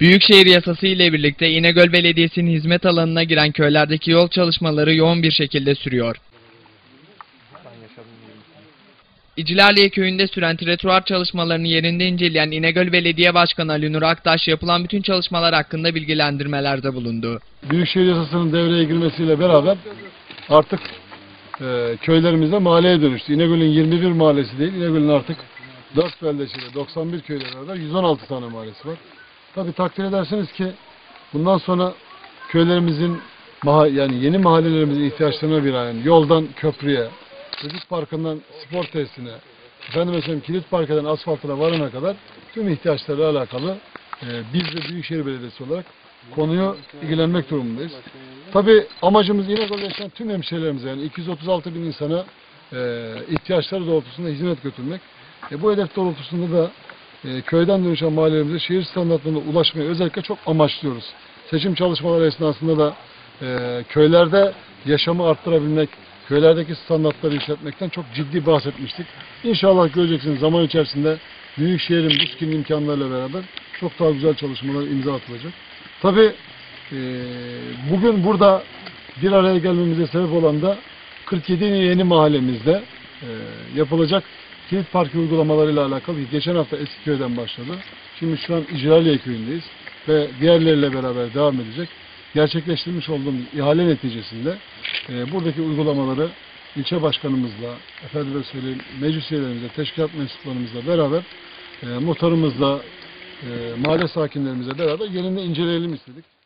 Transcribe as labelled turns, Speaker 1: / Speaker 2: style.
Speaker 1: Büyükşehir yasası ile birlikte İnegöl Belediyesi'nin hizmet alanına giren köylerdeki yol çalışmaları yoğun bir şekilde sürüyor. İcilerliye köyünde süren tretuar çalışmalarını yerinde inceleyen İnegöl Belediye Başkanı Ali Nur Aktaş yapılan bütün çalışmalar hakkında bilgilendirmelerde bulundu.
Speaker 2: Büyükşehir yasasının devreye girmesiyle beraber artık e, köylerimizde mahalleye dönüştü. İnegöl'ün 21 mahallesi değil, İnegöl'ün artık 4 beldesiyle 91 köyle beraber 116 tane mahallesi var. Tabi takdir edersiniz ki bundan sonra köylerimizin yani yeni mahallelerimizin ihtiyaçlarına binaen yoldan köprüye, çocuk parkından spor tesisine, efendim mesela kilit parkeden asfaltına varana kadar tüm ihtiyaçlarla alakalı e, biz de Büyükşehir Belediyesi olarak konuyu ilgilenmek durumundayız. Tabi amacımız İnegöl'de yaşayan tüm hemşehrilerimize yani 236 bin insana e, ihtiyaçları doğrultusunda hizmet götürmek. E, bu hedef doğrultusunda da e, köyden dönüşen mahallelerimize şehir standartlarına ulaşmayı özellikle çok amaçlıyoruz. Seçim çalışmaları esnasında da e, köylerde yaşamı arttırabilmek, köylerdeki standartları yükseltmekten çok ciddi bahsetmiştik. İnşallah göreceksiniz zaman içerisinde Büyükşehir'in bu skin imkanlarıyla beraber çok daha güzel çalışmalar imza atılacak. Tabi bugün burada bir araya gelmemize sebep olan da 47 yeni mahallemizde e, yapılacak kilit parkı uygulamalarıyla alakalı geçen hafta Eskiköy'den başladı. Şimdi şu an İcraliye köyündeyiz ve diğerleriyle beraber devam edecek. Gerçekleştirmiş olduğumuz ihale neticesinde e, buradaki uygulamaları ilçe başkanımızla, efendime söyleyeyim meclis üyelerimizle, teşkilat mensuplarımızla beraber e, muhtarımızla, e, mahalle sakinlerimizle beraber yerinde inceleyelim istedik.